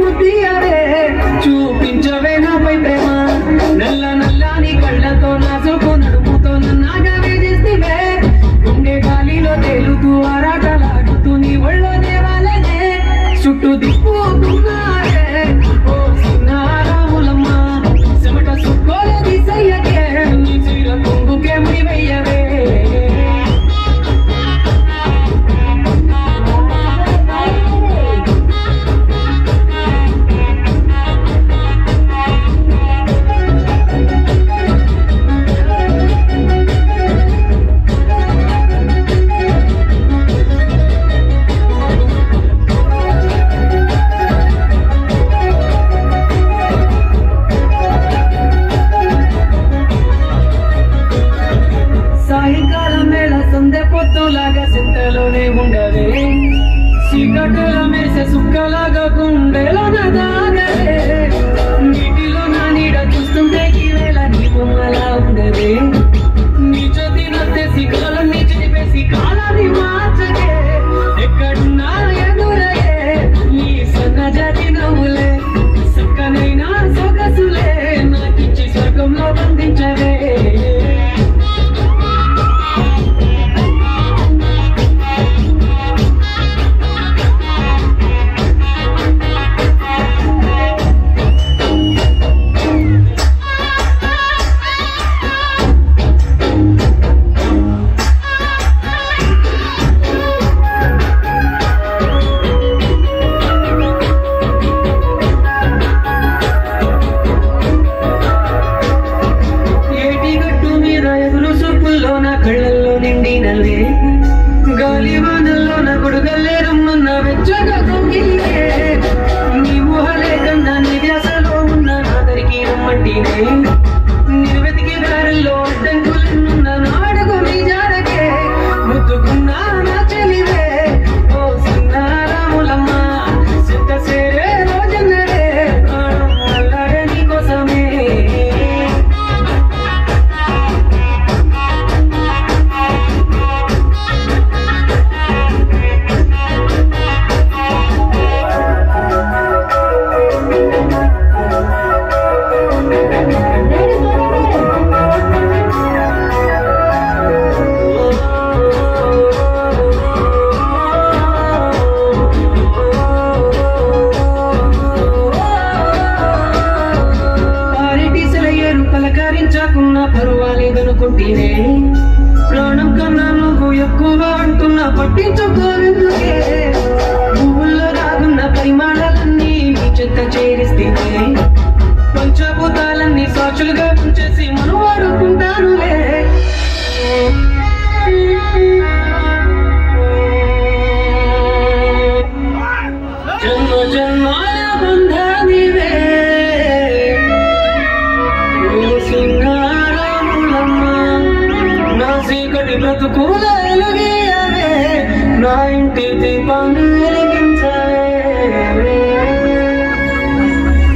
ముద్దియదే చూపించవేనాపై ప్రేమ చీకటిలో మెరిసే సుక్కలాగా గుండెలో దాగలే. నీటిలో నా నీడ చూస్తుంటే ఈవేళ నీ బొమ్మలా ఉండదే. గాలి వానల్లో నా గొడుగల్లే రమ్మన్న వెచ్చగా కౌగిల్లే నీ ఊహలే కన్నా నీ వ్యాసలో ఉన్న నాదరికి రమ్మంటినే పర్వాలేదనుకుంటేనే ప్రాణం కన్నా నువ్వు ఎక్కువ అంటున్నా పట్టించుకోరు పులలుగి అనే నా ఇంటి దీపం వెలిగించవే